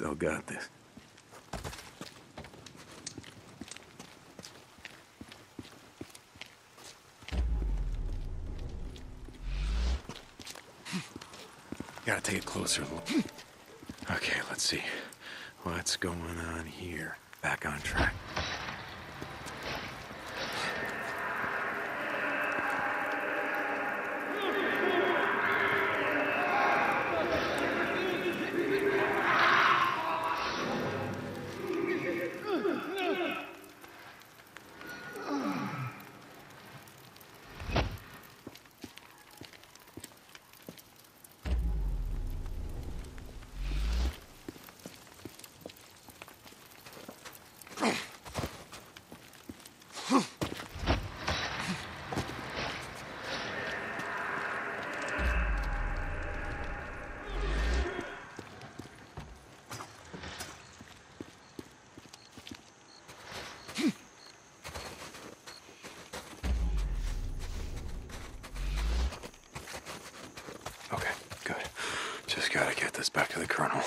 Oh, Still got this. Gotta take a closer look. Okay, let's see. What's going on here? Back on track. Okay, good. Just gotta get this back to the colonel.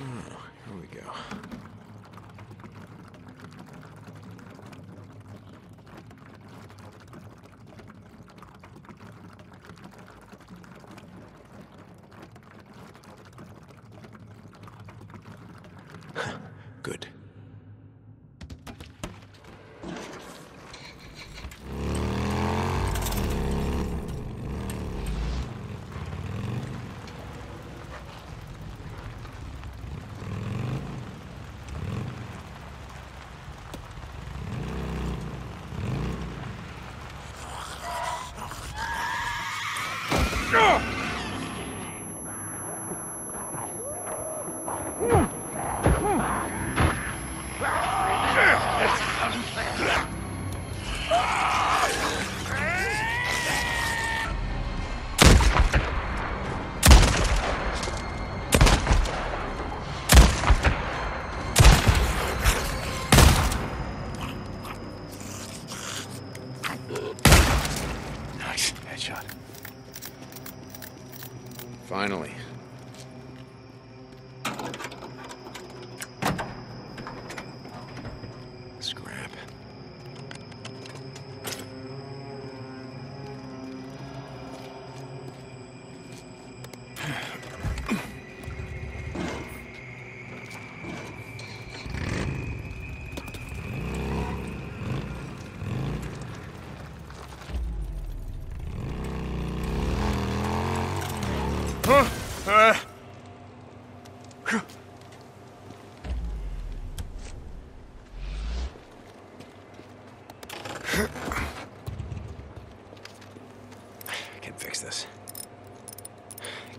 Oh, here we go. Finally.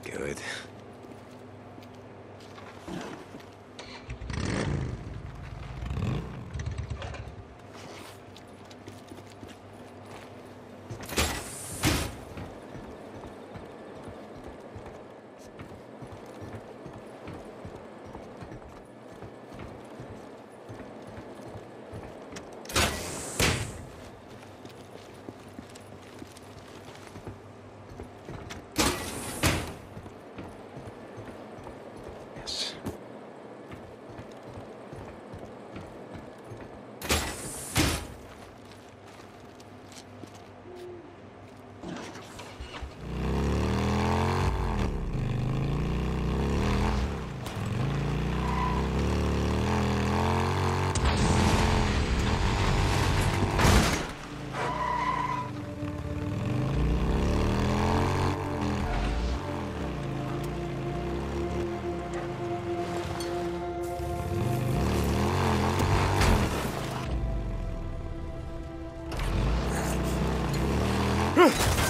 Good. Ugh.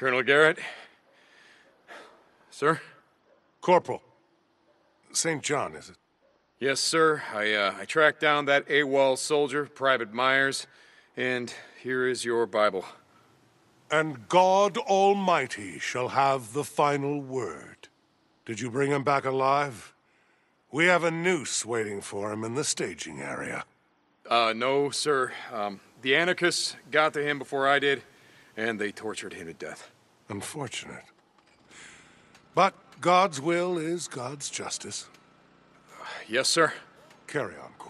Colonel Garrett? Sir? Corporal. St. John, is it? Yes, sir. I, uh, I tracked down that AWOL soldier, Private Myers, and here is your Bible. And God Almighty shall have the final word. Did you bring him back alive? We have a noose waiting for him in the staging area. Uh, no, sir. Um, the anarchists got to him before I did, and they tortured him to death. Unfortunate. But God's will is God's justice. Yes, sir. Carry on, Corporal.